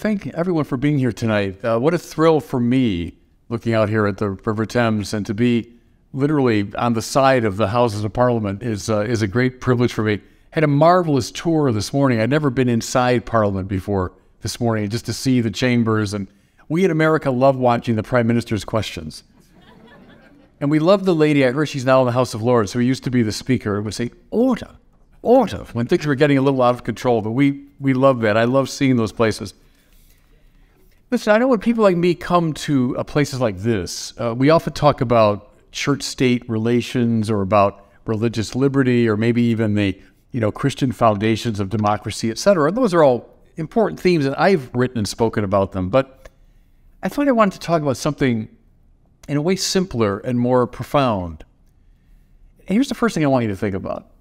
thank everyone for being here tonight. Uh, what a thrill for me looking out here at the River Thames and to be literally on the side of the Houses of Parliament is uh, is a great privilege for me. Had a marvelous tour this morning. I'd never been inside Parliament before this morning, just to see the chambers. And we in America love watching the Prime Minister's questions. And we love the lady. I heard she's now in the House of Lords, who used to be the Speaker, would say order, order when things were getting a little out of control. But we we love that. I love seeing those places. Listen, I know when people like me come to uh, places like this, uh, we often talk about church state relations or about religious liberty or maybe even the you know Christian foundations of democracy, et cetera. Those are all important themes, and I've written and spoken about them. But I thought I wanted to talk about something in a way simpler and more profound. And here's the first thing I want you to think about: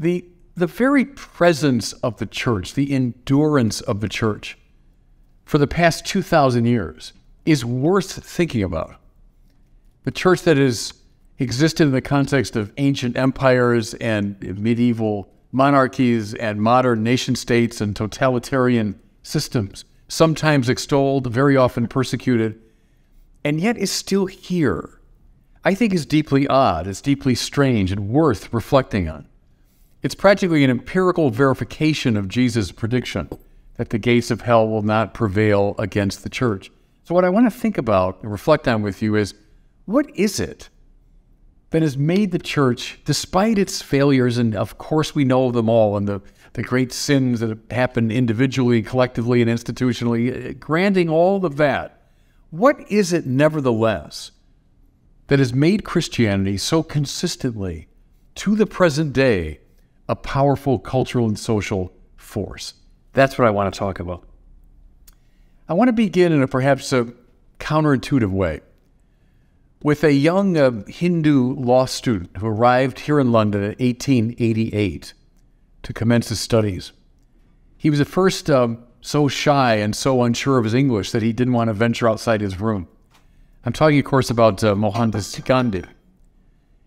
the the very presence of the church, the endurance of the church for the past 2,000 years is worth thinking about the church that has existed in the context of ancient empires and medieval monarchies and modern nation states and totalitarian systems, sometimes extolled, very often persecuted, and yet is still here, I think is deeply odd, is deeply strange, and worth reflecting on. It's practically an empirical verification of Jesus' prediction that the gates of hell will not prevail against the church. So, what I want to think about and reflect on with you is what is it that has made the church, despite its failures, and of course we know of them all, and the, the great sins that have happened individually, collectively, and institutionally, uh, granting all of that, what is it, nevertheless, that has made Christianity so consistently, to the present day, a powerful cultural and social force? That's what I want to talk about. I want to begin in a perhaps a counterintuitive way with a young uh, Hindu law student who arrived here in London in 1888 to commence his studies. He was at first um, so shy and so unsure of his English that he didn't want to venture outside his room. I'm talking, of course, about uh, Mohandas Gandhi.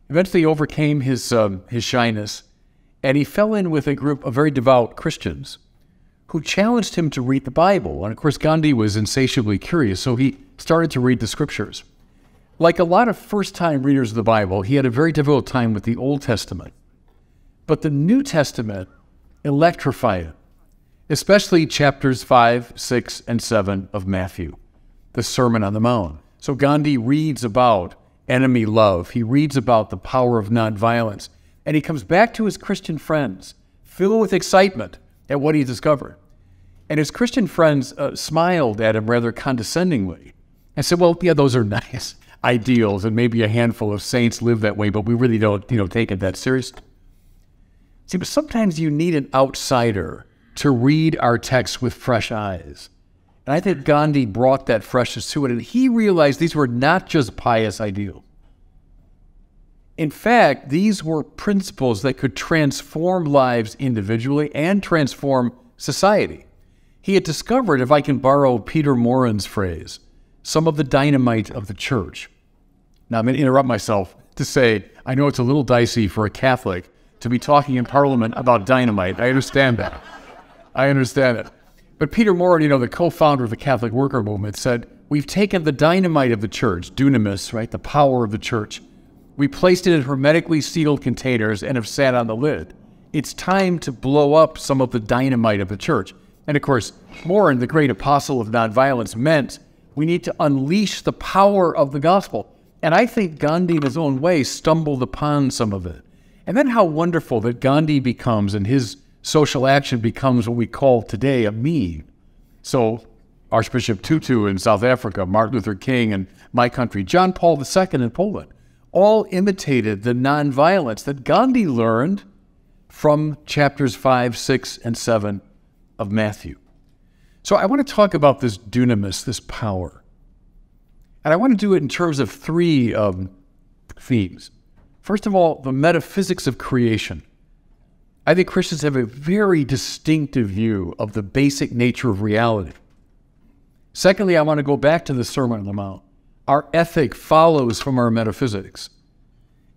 Eventually, he overcame his, um, his shyness and he fell in with a group of very devout Christians who challenged him to read the Bible. And of course, Gandhi was insatiably curious, so he started to read the scriptures. Like a lot of first time readers of the Bible, he had a very difficult time with the Old Testament. But the New Testament electrified him, especially chapters 5, 6, and 7 of Matthew, the Sermon on the Mount. So Gandhi reads about enemy love, he reads about the power of nonviolence, and he comes back to his Christian friends, filled with excitement at what he discovered. And his Christian friends uh, smiled at him rather condescendingly and said, Well, yeah, those are nice ideals, and maybe a handful of saints live that way, but we really don't, you know, take it that seriously. See, but sometimes you need an outsider to read our text with fresh eyes. And I think Gandhi brought that freshness to it, and he realized these were not just pious ideals. In fact, these were principles that could transform lives individually and transform society. He had discovered, if I can borrow Peter Maurin's phrase, some of the dynamite of the church. Now, I'm going to interrupt myself to say I know it's a little dicey for a Catholic to be talking in Parliament about dynamite. I understand that. I understand it. But Peter Maurin, you know, the co founder of the Catholic Worker Movement, said, We've taken the dynamite of the church, dunamis, right, the power of the church. We placed it in hermetically sealed containers and have sat on the lid. It's time to blow up some of the dynamite of the church. And of course, Maurin, the great apostle of nonviolence, meant we need to unleash the power of the gospel. And I think Gandhi, in his own way, stumbled upon some of it. And then how wonderful that Gandhi becomes and his social action becomes what we call today a meme. So, Archbishop Tutu in South Africa, Martin Luther King in my country, John Paul II in Poland, all imitated the nonviolence that Gandhi learned from chapters 5, 6, and 7 of Matthew. So I want to talk about this dunamis, this power. And I want to do it in terms of three um, themes. First of all, the metaphysics of creation. I think Christians have a very distinctive view of the basic nature of reality. Secondly, I want to go back to the Sermon on the Mount. Our ethic follows from our metaphysics.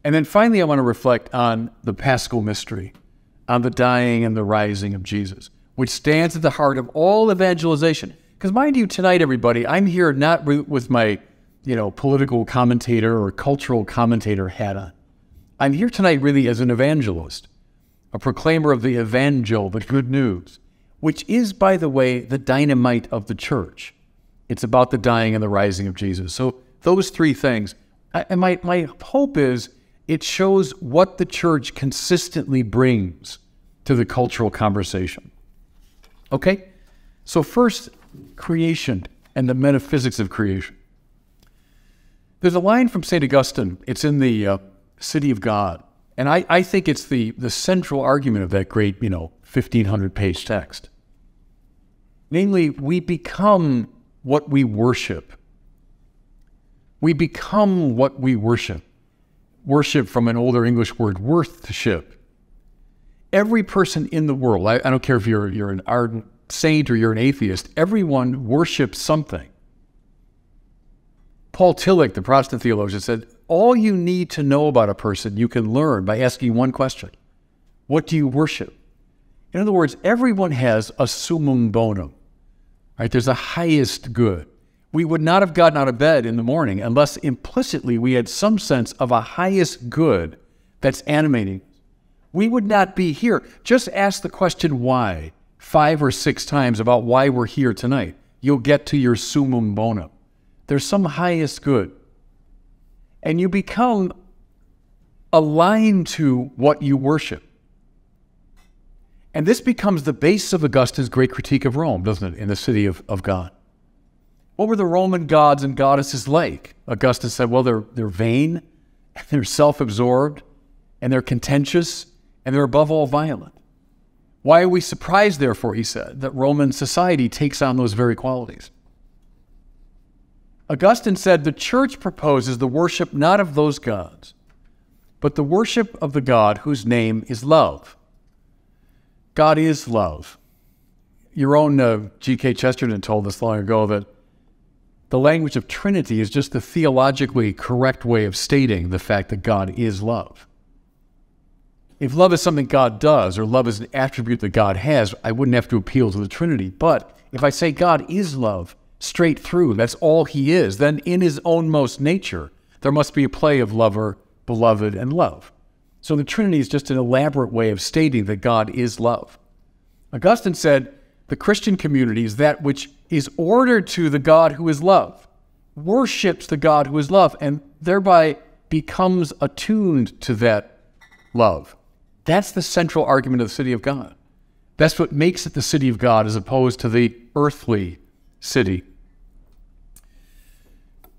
And then finally, I want to reflect on the paschal mystery, on the dying and the rising of Jesus which stands at the heart of all evangelization. Because mind you, tonight, everybody, I'm here not with my, you know, political commentator or cultural commentator hat on. I'm here tonight really as an evangelist, a proclaimer of the evangel, the good news, which is, by the way, the dynamite of the church. It's about the dying and the rising of Jesus. So those three things. And my, my hope is it shows what the church consistently brings to the cultural conversation. Okay? So, first, creation and the metaphysics of creation. There's a line from St. Augustine, it's in the uh, City of God. And I, I think it's the, the central argument of that great, you know, 1500 page text. Namely, we become what we worship. We become what we worship. Worship from an older English word, worthship. Every person in the world, I, I don't care if you're, you're an ardent saint or you're an atheist, everyone worships something. Paul Tillich, the Protestant theologian, said, All you need to know about a person you can learn by asking one question What do you worship? In other words, everyone has a summum bonum. Right? There's a highest good. We would not have gotten out of bed in the morning unless implicitly we had some sense of a highest good that's animating. We would not be here. Just ask the question why five or six times about why we're here tonight, you'll get to your summum bonum. There's some highest good. And you become aligned to what you worship. And this becomes the base of Augustine's great critique of Rome, doesn't it, in the city of, of God? What were the Roman gods and goddesses like? Augustine said, well, they're, they're vain, they're self absorbed, and they're contentious, and they're above all violent. Why are we surprised, therefore, he said, that Roman society takes on those very qualities? Augustine said the church proposes the worship not of those gods, but the worship of the God whose name is love. God is love. Your own uh, G.K. Chesterton told us long ago that the language of Trinity is just the theologically correct way of stating the fact that God is love. If love is something God does, or love is an attribute that God has, I wouldn't have to appeal to the Trinity. But if I say God is love, straight through, that's all He is, then in His own most nature, there must be a play of lover, beloved, and love. So the Trinity is just an elaborate way of stating that God is love. Augustine said, the Christian community is that which is ordered to the God who is love, worships the God who is love, and thereby becomes attuned to that love. That's the central argument of the city of God. That's what makes it the city of God as opposed to the earthly city.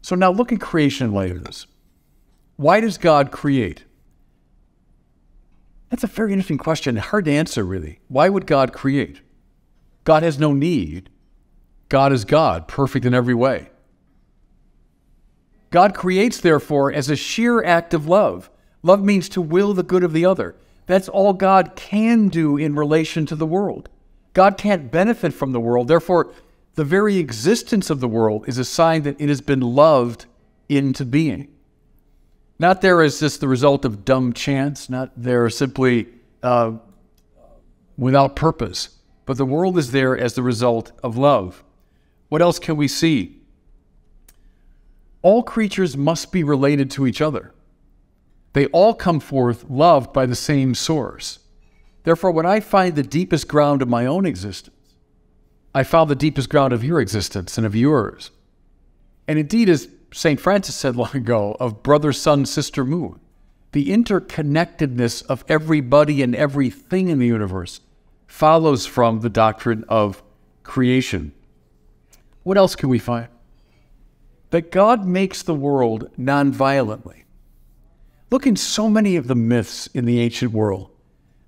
So now look at creation this. Why does God create? That's a very interesting question, hard to answer, really. Why would God create? God has no need. God is God, perfect in every way. God creates, therefore, as a sheer act of love. Love means to will the good of the other. That's all God can do in relation to the world. God can't benefit from the world. Therefore, the very existence of the world is a sign that it has been loved into being. Not there as just the result of dumb chance, not there simply uh, without purpose, but the world is there as the result of love. What else can we see? All creatures must be related to each other. They all come forth loved by the same source. Therefore, when I find the deepest ground of my own existence, I found the deepest ground of your existence and of yours. And indeed, as St. Francis said long ago, of brother, sun, sister, moon, the interconnectedness of everybody and everything in the universe follows from the doctrine of creation. What else can we find? That God makes the world non-violently. Look in so many of the myths in the ancient world.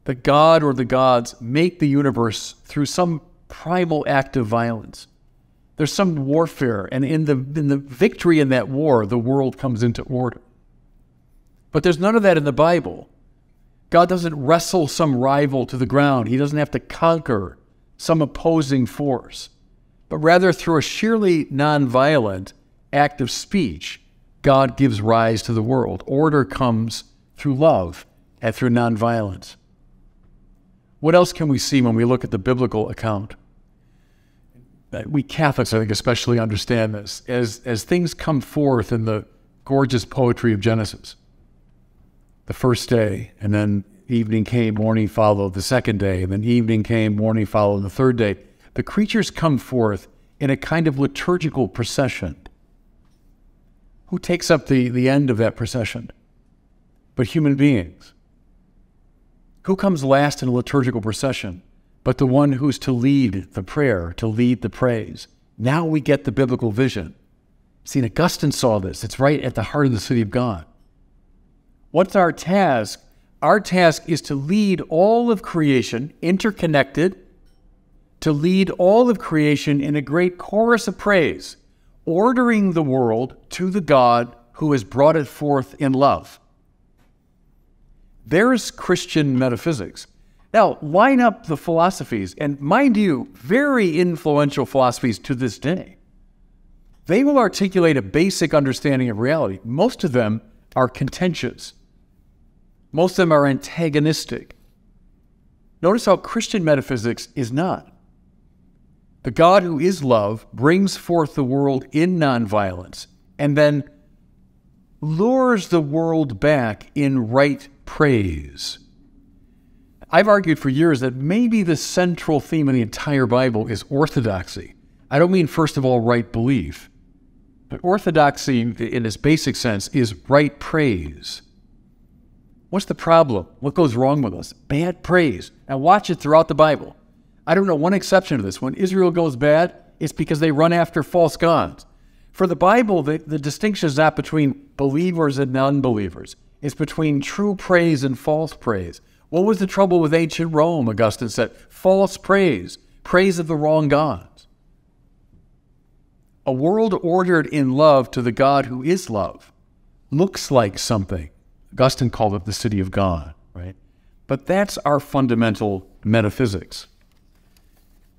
that god or the gods make the universe through some primal act of violence. There's some warfare, and in the, in the victory in that war, the world comes into order. But there's none of that in the Bible. God doesn't wrestle some rival to the ground, He doesn't have to conquer some opposing force, but rather through a sheerly nonviolent act of speech, God gives rise to the world. Order comes through love and through nonviolence. What else can we see when we look at the biblical account? We Catholics, I think, especially understand this as as things come forth in the gorgeous poetry of Genesis. The first day, and then evening came, morning followed the second day, and then evening came, morning followed the third day. The creatures come forth in a kind of liturgical procession. Who takes up the, the end of that procession? But human beings. Who comes last in a liturgical procession? But the one who's to lead the prayer, to lead the praise. Now we get the biblical vision. See, Augustine saw this. It's right at the heart of the city of God. What's our task? Our task is to lead all of creation interconnected, to lead all of creation in a great chorus of praise, ordering the world to the God who has brought it forth in love. There's Christian metaphysics. Now, line up the philosophies, and mind you, very influential philosophies to this day. They will articulate a basic understanding of reality. Most of them are contentious. Most of them are antagonistic. Notice how Christian metaphysics is not. The God who is love brings forth the world in nonviolence and then lures the world back in right praise. I've argued for years that maybe the central theme of the entire Bible is orthodoxy. I don't mean, first of all, right belief, but orthodoxy, in its basic sense, is right praise. What's the problem? What goes wrong with us? Bad praise. Now watch it throughout the Bible. I don't know one exception to this. When Israel goes bad, it's because they run after false gods. For the Bible, the, the distinction is not between believers and non believers, It's between true praise and false praise. What was the trouble with ancient Rome, Augustine said? False praise, praise of the wrong gods. A world ordered in love to the God who is love looks like something Augustine called it the city of God, right? But that's our fundamental metaphysics.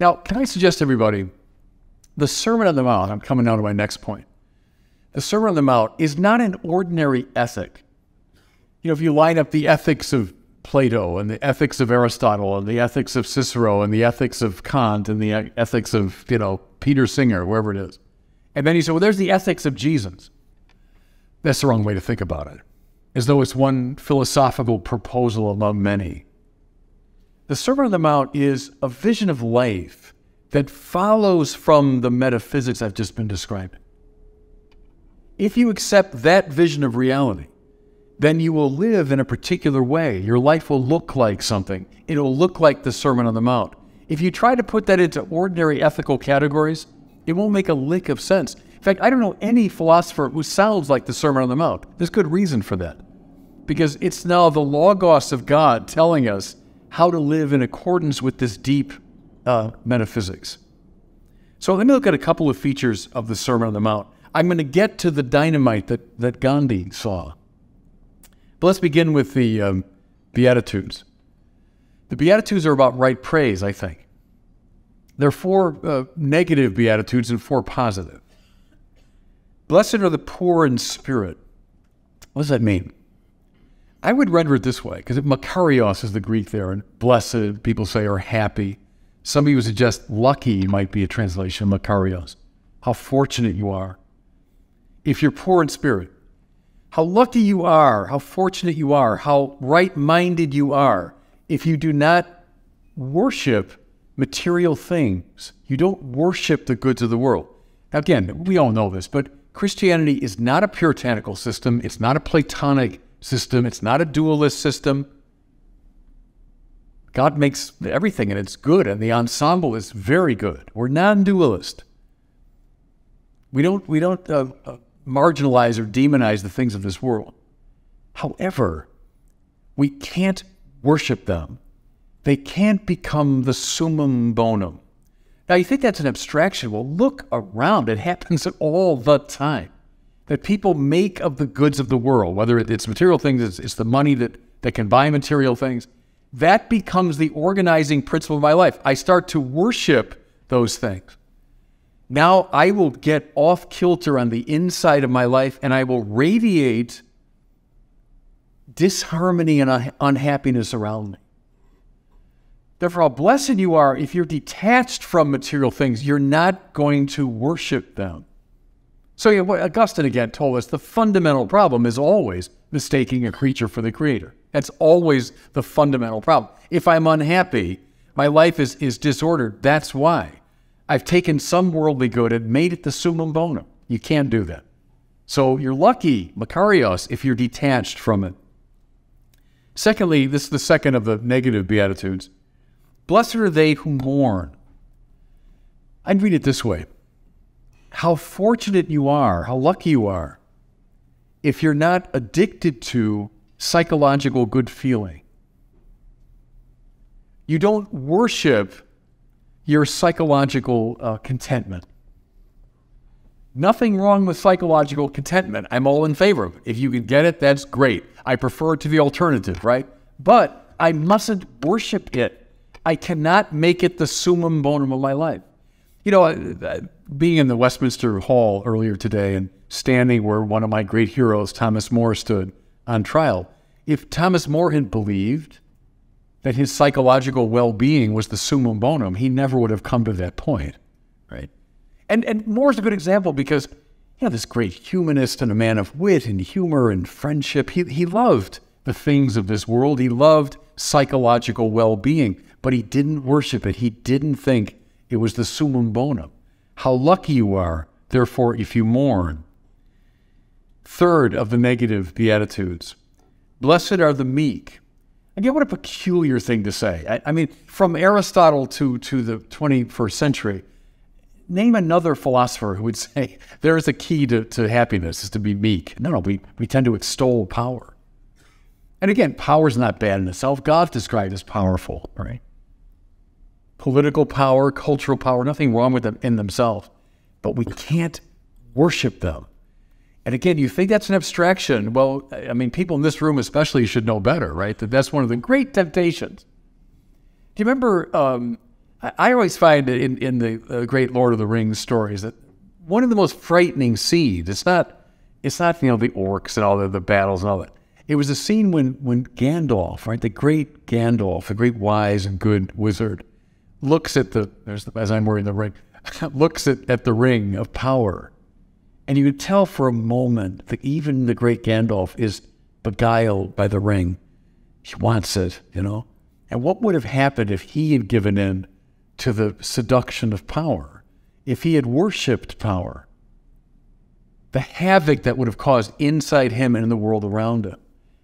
Now, can I suggest everybody the Sermon on the Mount? I'm coming now to my next point. The Sermon on the Mount is not an ordinary ethic. You know, if you line up the ethics of Plato and the ethics of Aristotle and the ethics of Cicero and the ethics of Kant and the ethics of, you know, Peter Singer, wherever it is. And then you say, well, there's the ethics of Jesus. That's the wrong way to think about it as though it's one philosophical proposal among many. The Sermon on the Mount is a vision of life that follows from the metaphysics I've just been describing. If you accept that vision of reality, then you will live in a particular way. Your life will look like something. It'll look like the Sermon on the Mount. If you try to put that into ordinary ethical categories, it won't make a lick of sense. In fact, I don't know any philosopher who sounds like the Sermon on the Mount. There's good reason for that because it's now the Logos of God telling us how to live in accordance with this deep uh, metaphysics. So let me look at a couple of features of the Sermon on the Mount. I'm going to get to the dynamite that, that Gandhi saw. But let's begin with the um, Beatitudes. The Beatitudes are about right praise, I think. There are four uh, negative Beatitudes and four positive. Blessed are the poor in spirit. What does that mean? I would render it this way, because Makarios is the Greek there, and blessed, people say, are happy. Somebody would suggest lucky might be a translation of Makarios. How fortunate you are. If you're poor in spirit, how lucky you are, how fortunate you are, how right minded you are if you do not worship material things. You don't worship the goods of the world. Again, we all know this, but Christianity is not a puritanical system, it's not a Platonic system. It's not a dualist system. God makes everything and it's good, and the ensemble is very good. We're non-dualist. We don't we don't uh, uh, marginalize or demonize the things of this world. However, we can't worship them. They can't become the summum bonum. Now you think that's an abstraction. Well, look around. It happens all the time that people make of the goods of the world, whether it's material things, it's, it's the money that, that can buy material things, that becomes the organizing principle of my life. I start to worship those things. Now I will get off kilter on the inside of my life and I will radiate disharmony and unhappiness around me. Therefore, how blessed you are if you're detached from material things, you're not going to worship them. So, yeah, what Augustine again told us the fundamental problem is always mistaking a creature for the creator. That's always the fundamental problem. If I'm unhappy, my life is, is disordered, that's why. I've taken some worldly good and made it the summum bonum. You can't do that. So you're lucky, Makarios, if you're detached from it. Secondly, this is the second of the negative Beatitudes. Blessed are they who mourn. I'd read it this way How fortunate you are, how lucky you are, if you're not addicted to psychological good feeling. You don't worship your psychological uh, contentment. Nothing wrong with psychological contentment. I'm all in favor of it. If you can get it, that's great. I prefer it to the alternative, right? But I mustn't worship it. I cannot make it the summum bonum of my life. You know, being in the Westminster Hall earlier today and standing where one of my great heroes, Thomas More, stood on trial, if Thomas More had believed that his psychological well-being was the summum bonum, he never would have come to that point, right? And and More's a good example because you know this great humanist and a man of wit and humor and friendship. He he loved the things of this world. He loved psychological well-being, but he didn't worship it. He didn't think it was the summum bonum. How lucky you are, therefore, if you mourn. Third of the negative beatitudes. Blessed are the meek, Again, what a peculiar thing to say. I, I, mean, from Aristotle to, to the 21st century, name another philosopher who would say there is a key to, to happiness is to be meek. No, no, we, we tend to extol power. And again, power is not bad in itself. God's described as powerful, right? Political power, cultural power, nothing wrong with them in themselves. But we can't worship them. And again, you think that's an abstraction. Well, I mean, people in this room especially should know better, right? That that's one of the great temptations. Do you remember? Um, I always find in, in the uh, great Lord of the Rings stories that one of the most frightening scenes. It's not. It's not you know the orcs and all the, the battles and all that. It was a scene when when Gandalf, right, the great Gandalf, the great wise and good wizard, looks at the. There's the, as I'm wearing the ring, looks at, at the ring of power and you could tell for a moment that even the great Gandalf is beguiled by the ring. He wants it, you know? And what would have happened if he had given in to the seduction of power? If he had worshiped power? The havoc that would have caused inside him and in the world around him.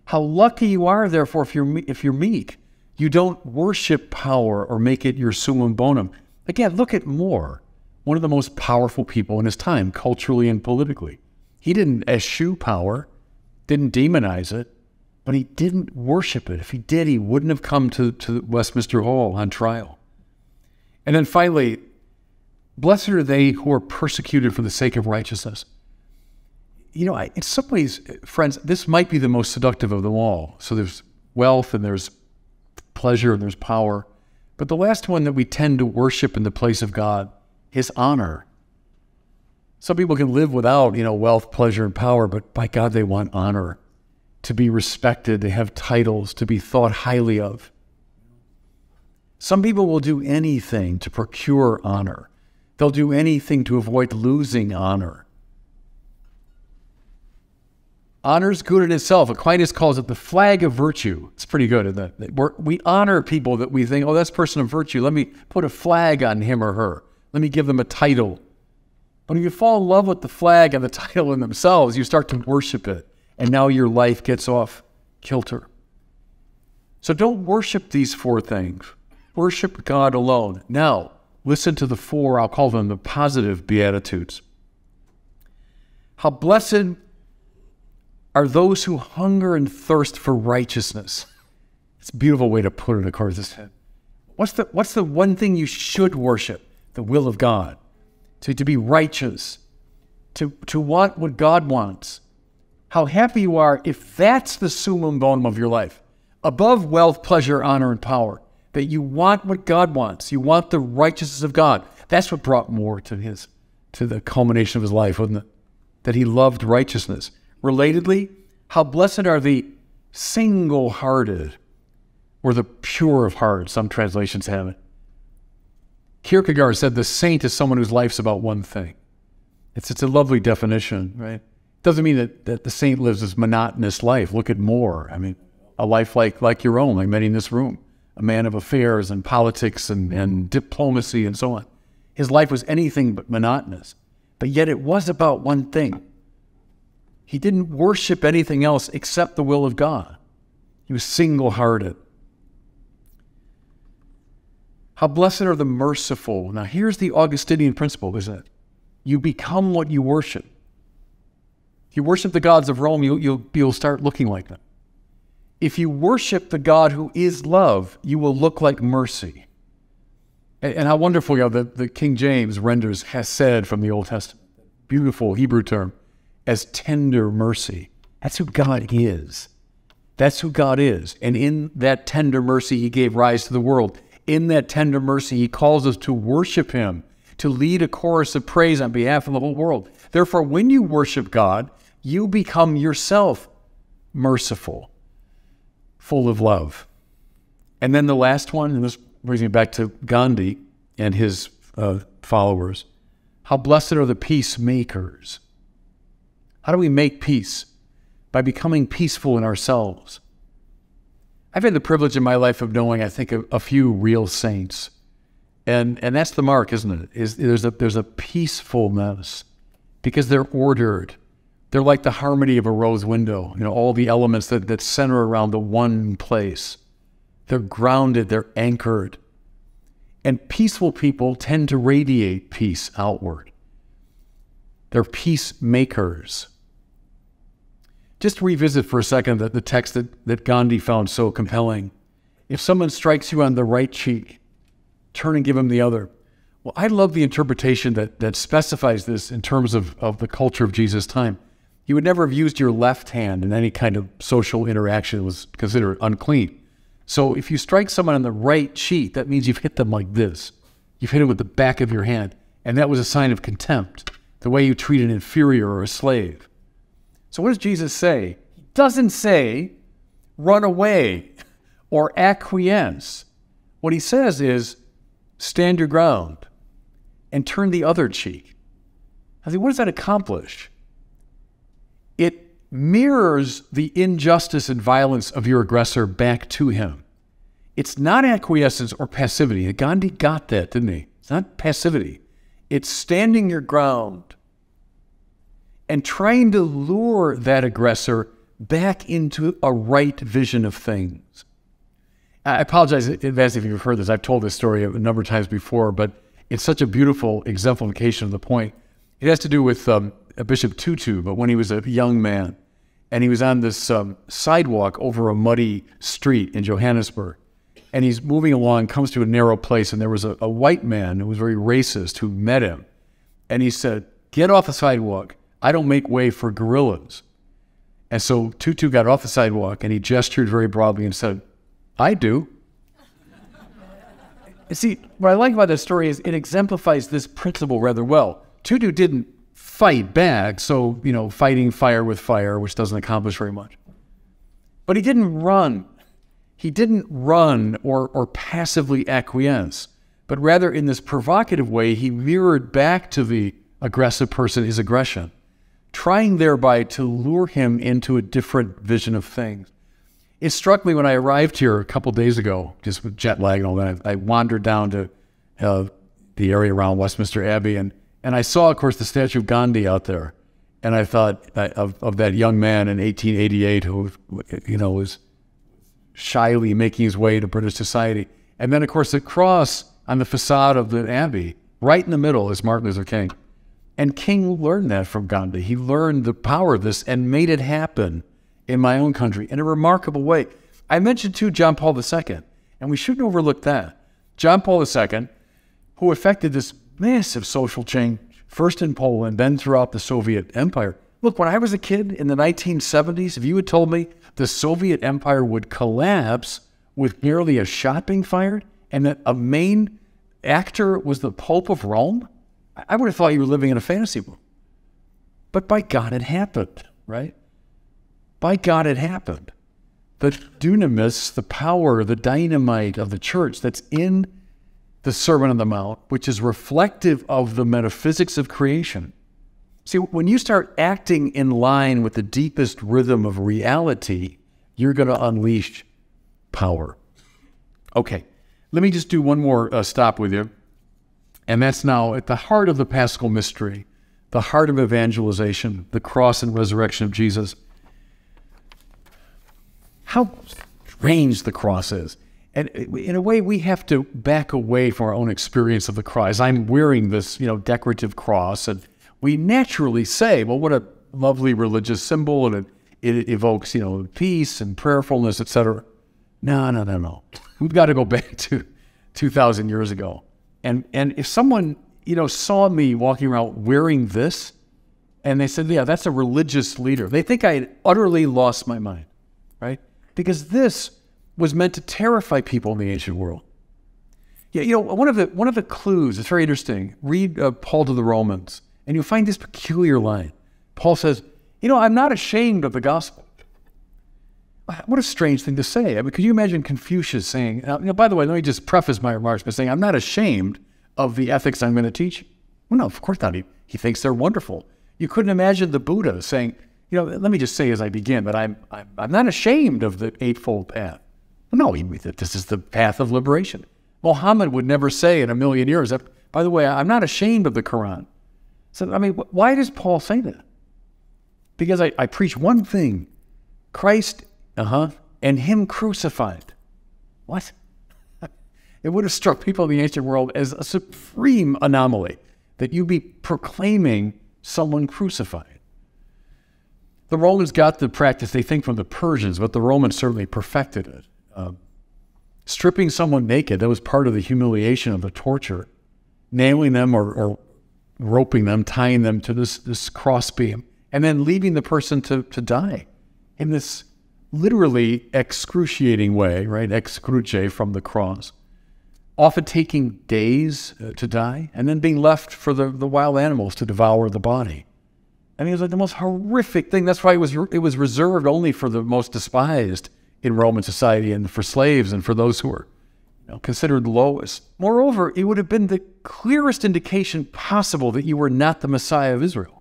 How lucky you are, therefore, if you're, if you're meek. You don't worship power or make it your summum bonum. Again, look at More one of the most powerful people in his time, culturally and politically. He didn't eschew power, didn't demonize it, but he didn't worship it. If he did, he wouldn't have come to, to Westminster Hall on trial. And then finally, blessed are they who are persecuted for the sake of righteousness. You know, in some ways, friends, this might be the most seductive of them all. So there's wealth and there's pleasure and there's power. But the last one that we tend to worship in the place of God his honor. Some people can live without, you know, wealth, pleasure, and power, but by God, they want honor, to be respected, to have titles, to be thought highly of. Some people will do anything to procure honor. They'll do anything to avoid losing honor. Honor is good in itself. Aquinas calls it the flag of virtue. It's pretty good, we honor people that we think, oh, that's a person of virtue. Let me put a flag on him or her. Let me give them a title. But if you fall in love with the flag and the title in themselves, you start to worship it. And now your life gets off kilter. So don't worship these four things. Worship God alone. Now, listen to the four, I'll call them the positive Beatitudes. How blessed are those who hunger and thirst for righteousness. It's a beautiful way to put it, of course. What's the, what's the one thing you should worship? The will of God, to, to be righteous, to, to want what God wants. How happy you are if that's the summum bonum of your life, above wealth, pleasure, honor, and power, that you want what God wants. You want the righteousness of God. That's what brought More to his to the culmination of his life, wasn't it? That he loved righteousness. Relatedly, how blessed are the single hearted, or the pure of heart, some translations have it. Kierkegaard said the saint is someone whose life's about one thing. It's, it's a lovely definition, right? Doesn't mean that, that the saint lives this monotonous life. Look at More. I mean, a life like, like your own, like many in this room, a man of affairs and politics and, and diplomacy and so on. His life was anything but monotonous, but yet it was about one thing. He didn't worship anything else except the will of God. He was single hearted. How blessed are the merciful. Now, here's the Augustinian principle, isn't it? You become what you worship. If you worship the gods of Rome, you, you'll, you'll start looking like them. If you worship the God who is love, you will look like mercy. And, and how wonderful, you know, the, the King James renders hesed from the Old Testament, beautiful Hebrew term, as tender mercy. That's who God is. That's who God is. And in that tender mercy, He gave rise to the world in that tender mercy, he calls us to worship him, to lead a chorus of praise on behalf of the whole world. Therefore, when you worship God, you become yourself merciful, full of love. And then the last one, and this brings me back to Gandhi and his uh, followers. How blessed are the peacemakers. How do we make peace? By becoming peaceful in ourselves I've had the privilege in my life of knowing, I think, a, a few real saints. And, and that's the mark, isn't it? Is there's a there's a peacefulness because they're ordered. They're like the harmony of a rose window, you know, all the elements that, that center around the one place. They're grounded, they're anchored. And peaceful people tend to radiate peace outward. They're peacemakers just revisit for a second the, the text that, that Gandhi found so compelling. If someone strikes you on the right cheek, turn and give him the other. Well, I love the interpretation that, that specifies this in terms of, of the culture of Jesus' time. You would never have used your left hand in any kind of social interaction that was considered unclean. So if you strike someone on the right cheek, that means you've hit them like this. You've hit them with the back of your hand. And that was a sign of contempt, the way you treat an inferior or a slave. So, what does Jesus say? He doesn't say, run away or acquiesce. What he says is, stand your ground and turn the other cheek. I think, what does that accomplish? It mirrors the injustice and violence of your aggressor back to him. It's not acquiescence or passivity. Gandhi got that, didn't he? It's not passivity. It's standing your ground and trying to lure that aggressor back into a right vision of things. I apologize in advance if you've heard this. I've told this story a number of times before, but it's such a beautiful exemplification of the point. It has to do with um, Bishop Tutu, but when he was a young man, and he was on this um, sidewalk over a muddy street in Johannesburg, and he's moving along, comes to a narrow place, and there was a, a white man who was very racist who met him, and he said, "Get off the sidewalk." I don't make way for gorillas. And so Tutu got off the sidewalk and he gestured very broadly and said, I do. see, what I like about this story is it exemplifies this principle rather well. Tutu didn't fight back, so, you know, fighting fire with fire, which doesn't accomplish very much. But he didn't run. He didn't run or, or passively acquiesce, but rather in this provocative way, he mirrored back to the aggressive person his aggression trying thereby to lure him into a different vision of things. It struck me when I arrived here a couple days ago, just with jet lag and all that. I, wandered down to uh, the area around Westminster Abbey, and, and I saw, of course, the statue of Gandhi out there. And I thought uh, of, of that young man in 1888 who, you know, was shyly making his way to British society. And then, of course, the cross on the facade of the Abbey, right in the middle, is Martin Luther King. And King learned that from Gandhi. He learned the power of this and made it happen in my own country in a remarkable way. I mentioned too John Paul II, and we shouldn't overlook that. John Paul II, who effected this massive social change, first in Poland, then throughout the Soviet Empire. Look, when I was a kid in the 1970s, if you had told me the Soviet Empire would collapse with merely a shot being fired and that a main actor was the Pope of Rome, I would have thought you were living in a fantasy world. But by God, it happened, right? By God, it happened. the dunamis, the power, the dynamite of the church that's in the Sermon on the Mount, which is reflective of the metaphysics of creation. See, when you start acting in line with the deepest rhythm of reality, you're going to unleash power. Okay, let me just do one more uh, stop with you. And that's now at the heart of the Paschal mystery, the heart of evangelization, the cross and resurrection of Jesus. How strange the cross is. And in a way, we have to back away from our own experience of the cross. I'm wearing this, you know, decorative cross, and we naturally say, well, what a lovely religious symbol, and it, it evokes, you know, peace and prayerfulness, etc. No, no, no, no. We've got to go back to 2,000 years ago. And, and if someone, you know, saw me walking around wearing this, and they said, yeah, that's a religious leader, they think I had utterly lost my mind, right? Because this was meant to terrify people in the ancient world. Yeah, you know, one of the one of the clues, it's very interesting. Read uh, Paul to the Romans, and you'll find this peculiar line. Paul says, You know, I'm not ashamed of the gospel. What a strange thing to say. I mean, could you imagine Confucius saying, you know, by the way, let me just preface my remarks by saying, I'm not ashamed of the ethics I'm going to teach. Well, no, of course not. He, he thinks they're wonderful. You couldn't imagine the Buddha saying, you know, let me just say as I begin that I'm, I'm, I'm not ashamed of the Eightfold Path. No, he, this is the path of liberation. Muhammad would never say in a million years, by the way, I'm not ashamed of the Quran. So, I mean, why does Paul say that? Because I, I preach one thing Christ, uh huh, and Him crucified. What? it would have struck people in the ancient world as a supreme anomaly that you be proclaiming someone crucified. The Romans got the practice, they think, from the Persians, but the Romans certainly perfected it. Uh, stripping someone naked, that was part of the humiliation of the torture. Nailing them or, or roping them, tying them to this, this crossbeam and then leaving the person to, to die in this literally excruciating way, right? Excruce from the cross. Often taking days uh, to die and then being left for the, the wild animals to devour the body. I mean, it was like the most horrific thing. That's why it was, it was reserved only for the most despised in Roman society and for slaves and for those who were you know, considered lowest. Moreover, it would have been the clearest indication possible that you were not the Messiah of Israel.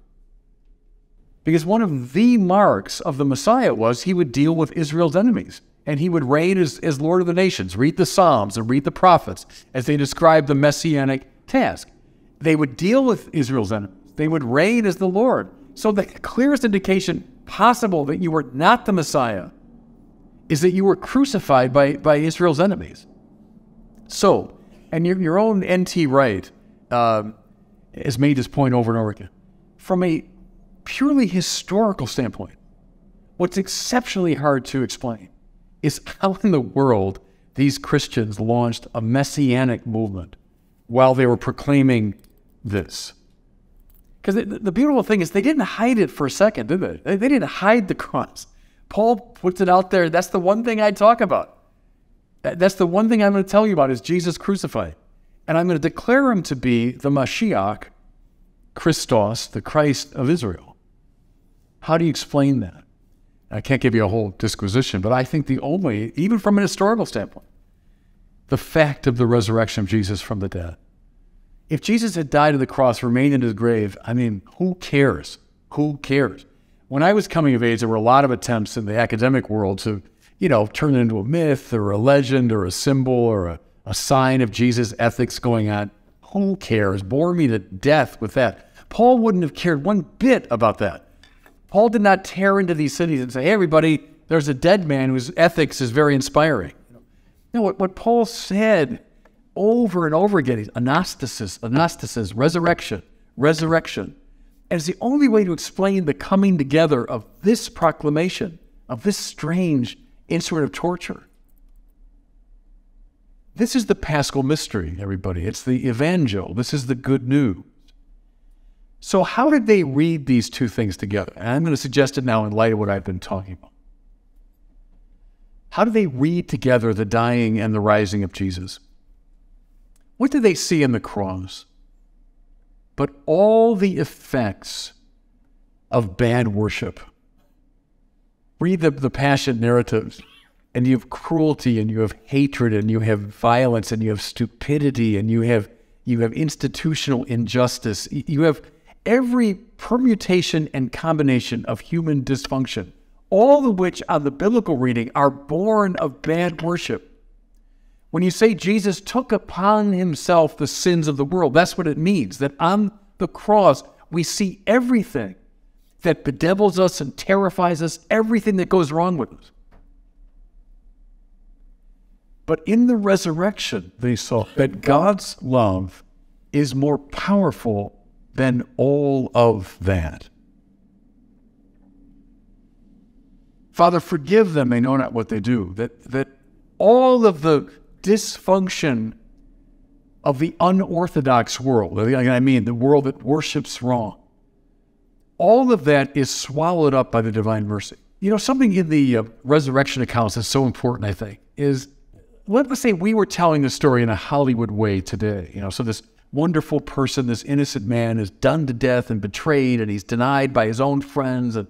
Because one of the marks of the Messiah was he would deal with Israel's enemies and he would reign as, as Lord of the nations. Read the Psalms and read the prophets as they describe the messianic task. They would deal with Israel's enemies, they would reign as the Lord. So, the clearest indication possible that you were not the Messiah is that you were crucified by, by Israel's enemies. So, and your, your own N.T. Wright um, has made this point over and over again. From a purely historical standpoint, what's exceptionally hard to explain is how in the world these Christians launched a messianic movement while they were proclaiming this. Because the beautiful thing is, they didn't hide it for a second, did they? They didn't hide the cross. Paul puts it out there. That's the one thing I talk about. That's the one thing I'm going to tell you about is Jesus crucified. And I'm going to declare him to be the Mashiach, Christos, the Christ of Israel. How do you explain that? I can't give you a whole disquisition, but I think the only, even from an historical standpoint, the fact of the resurrection of Jesus from the dead. If Jesus had died on the cross, remained in his grave, I mean, who cares? Who cares? When I was coming of age, there were a lot of attempts in the academic world to, you know, turn it into a myth or a legend or a symbol or a, a sign of Jesus' ethics going on. Who cares? Bore me to death with that. Paul wouldn't have cared one bit about that. Paul did not tear into these cities and say, hey, everybody, there's a dead man whose ethics is very inspiring. No, what, what Paul said over and over again is anastasis, anastasis, resurrection, resurrection. And it's the only way to explain the coming together of this proclamation, of this strange instrument of torture. This is the paschal mystery, everybody. It's the evangel. This is the good news. So, how did they read these two things together? And I'm going to suggest it now in light of what I've been talking about. How do they read together the dying and the rising of Jesus? What do they see in the cross? But all the effects of bad worship. Read the, the Passion narratives. and you have cruelty and you have hatred and you have violence and you have stupidity and you have you have institutional injustice. You have every permutation and combination of human dysfunction, all of which on the biblical reading are born of bad worship. When you say Jesus took upon himself the sins of the world, that's what it means. That on the cross, we see everything that bedevils us and terrifies us, everything that goes wrong with us. But in the resurrection, they saw that God's love is more powerful than all of that. Father, forgive them, they know not what they do. That, that all of the dysfunction of the unorthodox world, I mean, the world that worships wrong, all of that is swallowed up by the divine mercy. You know, something in the uh, resurrection accounts that's so important, I think, is let's say we were telling the story in a Hollywood way today. You know, so this wonderful person, this innocent man, is done to death and betrayed, and he's denied by his own friends and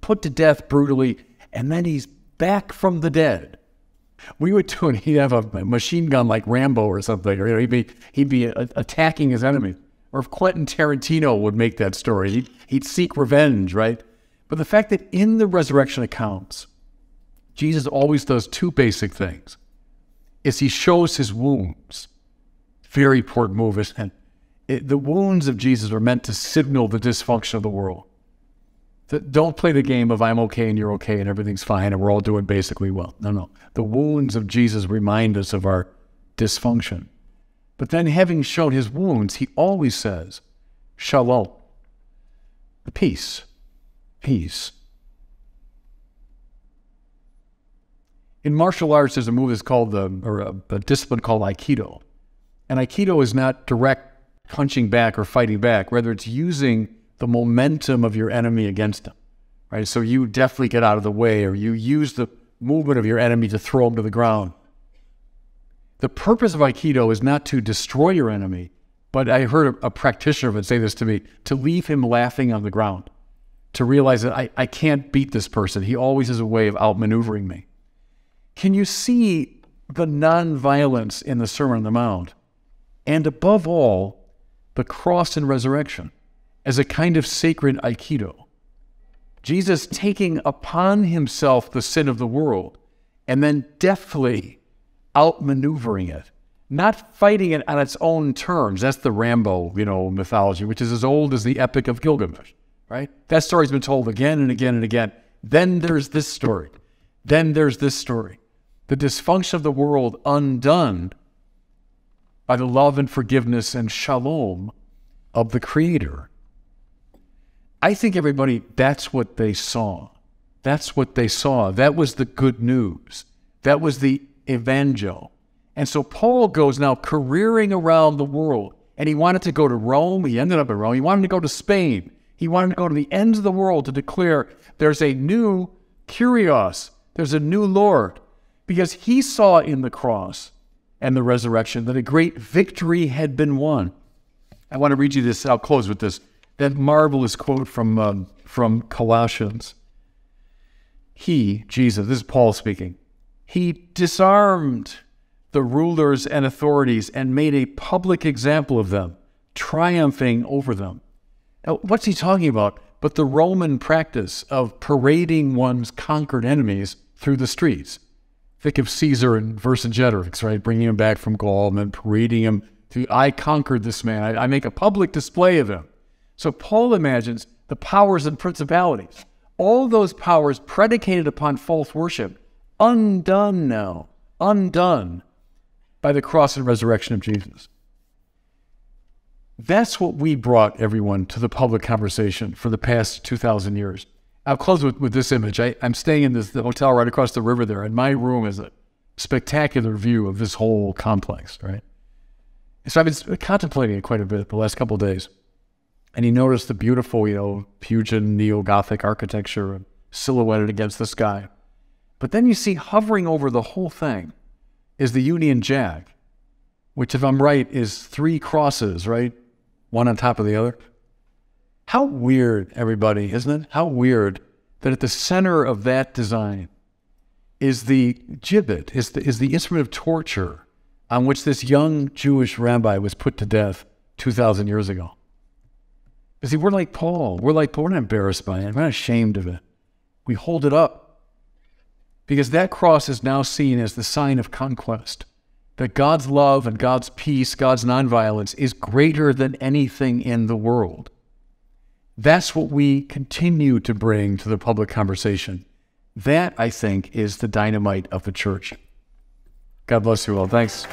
put to death brutally, and then he's back from the dead. We would do it. He'd have a machine gun like Rambo or something, or you know, he'd be he'd be attacking his enemy. Or if Quentin Tarantino would make that story, he'd, he'd seek revenge, right? But the fact that in the resurrection accounts, Jesus always does two basic things: is he shows his wounds very important move. And it, the wounds of Jesus are meant to signal the dysfunction of the world. don't play the game of I'm okay and you're okay and everything's fine and we're all doing basically well. No, no. The wounds of Jesus remind us of our dysfunction. But then, having shown his wounds, he always says, Shalom, peace, peace. In martial arts, there's a move that's called the, or a, a discipline called Aikido. And Aikido is not direct punching back or fighting back, rather, it's using the momentum of your enemy against him. Right? So you definitely get out of the way, or you use the movement of your enemy to throw him to the ground. The purpose of Aikido is not to destroy your enemy, but I heard a, a practitioner of it say this to me to leave him laughing on the ground, to realize that I, I can't beat this person. He always has a way of outmaneuvering me. Can you see the nonviolence in the Sermon on the Mount? And above all, the cross and resurrection as a kind of sacred aikido. Jesus taking upon himself the sin of the world and then deftly outmaneuvering it, not fighting it on its own terms. That's the Rambo, you know, mythology, which is as old as the Epic of Gilgamesh, right? That story's been told again and again and again. Then there's this story. Then there's this story. The dysfunction of the world undone by the love and forgiveness and shalom of the Creator. I think everybody, that's what they saw. That's what they saw. That was the good news. That was the evangel. And so Paul goes now careering around the world. And he wanted to go to Rome. He ended up in Rome. He wanted to go to Spain. He wanted to go to the ends of the world to declare there's a new Kyrios, there's a new Lord. Because he saw in the cross and the resurrection, that a great victory had been won. I want to read you this. I'll close with this. That marvelous quote from, um, from Colossians. He, Jesus, this is Paul speaking, he disarmed the rulers and authorities and made a public example of them, triumphing over them. Now, what's he talking about? But the Roman practice of parading one's conquered enemies through the streets. Think of Caesar and Vercingetorix, right? Bringing him back from Gaul and then parading him to, I conquered this man. I, I make a public display of him. So Paul imagines the powers and principalities, all those powers predicated upon false worship, undone now, undone by the cross and resurrection of Jesus. That's what we brought everyone to the public conversation for the past 2,000 years. I'll close with, with this image. I, am staying in this the hotel right across the river there, and my room is a spectacular view of this whole complex, right? So I've been contemplating it quite a bit the last couple of days. And you notice the beautiful, you know, Pugin neo-Gothic architecture silhouetted against the sky. But then you see hovering over the whole thing is the Union Jack, which, if I'm right, is three crosses, right? One on top of the other. How weird, everybody, isn't it? How weird that at the center of that design is the gibbet, is the, is the instrument of torture on which this young Jewish rabbi was put to death 2,000 years ago. You see, we're like Paul. We're like Paul. We're not embarrassed by it. We're not ashamed of it. We hold it up because that cross is now seen as the sign of conquest. That God's love and God's peace, God's nonviolence is greater than anything in the world. That's what we continue to bring to the public conversation. That, I think, is the dynamite of the church. God bless you all. Thanks.